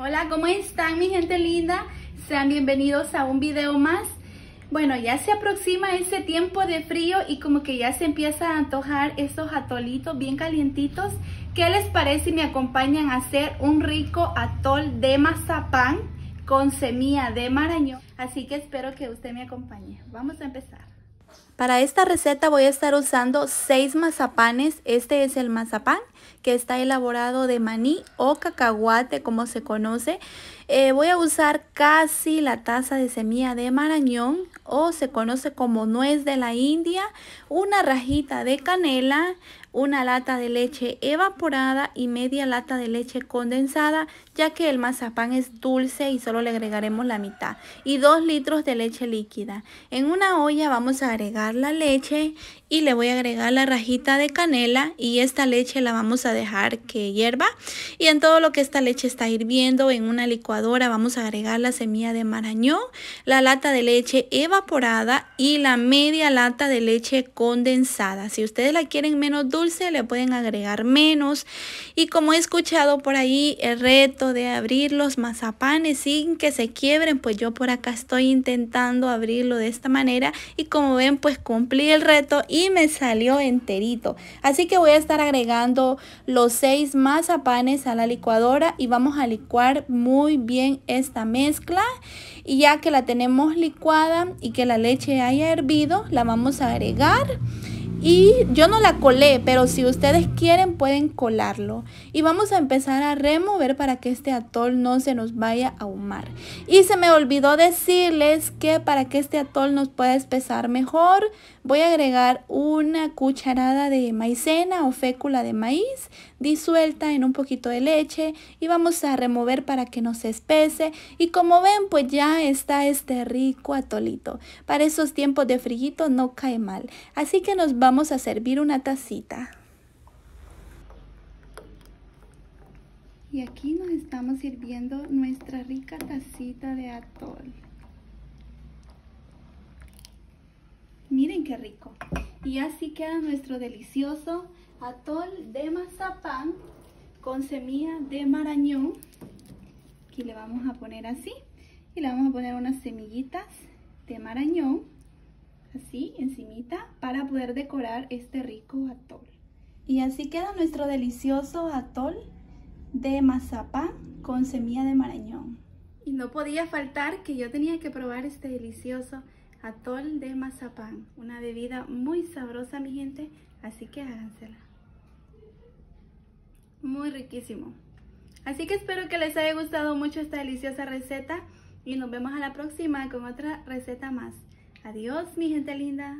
Hola, ¿cómo están mi gente linda? Sean bienvenidos a un video más. Bueno, ya se aproxima ese tiempo de frío y como que ya se empieza a antojar estos atolitos bien calientitos. ¿Qué les parece si me acompañan a hacer un rico atol de mazapán con semilla de marañón? Así que espero que usted me acompañe. Vamos a empezar. Para esta receta voy a estar usando 6 mazapanes. Este es el mazapán que está elaborado de maní o cacahuate como se conoce. Eh, voy a usar casi la taza de semilla de marañón o se conoce como nuez de la India, una rajita de canela, una lata de leche evaporada y media lata de leche condensada, ya que el mazapán es dulce y solo le agregaremos la mitad. Y 2 litros de leche líquida. En una olla vamos a agregar la leche y le voy a agregar la rajita de canela y esta leche la vamos a dejar que hierva. Y en todo lo que esta leche está hirviendo en una licuadora vamos a agregar la semilla de marañón, la lata de leche evaporada y la media lata de leche condensada. Si ustedes la quieren menos dulce, le pueden agregar menos. Y como he escuchado por ahí el reto de abrir los mazapanes sin que se quiebren, pues yo por acá estoy intentando abrirlo de esta manera. Y como ven, pues cumplí el reto y me salió enterito. Así que voy a estar agregando los seis mazapanes a la licuadora y vamos a licuar muy bien esta mezcla. Y ya que la tenemos licuada y que la leche haya hervido, la vamos a agregar. Y yo no la colé, pero si ustedes quieren pueden colarlo. Y vamos a empezar a remover para que este atol no se nos vaya a ahumar. Y se me olvidó decirles que para que este atol nos pueda espesar mejor, voy a agregar una cucharada de maicena o fécula de maíz disuelta en un poquito de leche y vamos a remover para que no se espese. Y como ven, pues ya está este rico atolito. Para esos tiempos de frío no cae mal. Así que nos a servir una tacita. Y aquí nos estamos sirviendo nuestra rica tacita de atol. Miren qué rico. Y así queda nuestro delicioso atol de mazapán con semilla de marañón. Aquí le vamos a poner así. Y le vamos a poner unas semillitas de marañón. Así, encimita, para poder decorar este rico atol. Y así queda nuestro delicioso atol de mazapán con semilla de marañón. Y no podía faltar que yo tenía que probar este delicioso atol de mazapán. Una bebida muy sabrosa, mi gente, así que hágansela. Muy riquísimo. Así que espero que les haya gustado mucho esta deliciosa receta y nos vemos a la próxima con otra receta más. Adiós, mi gente linda.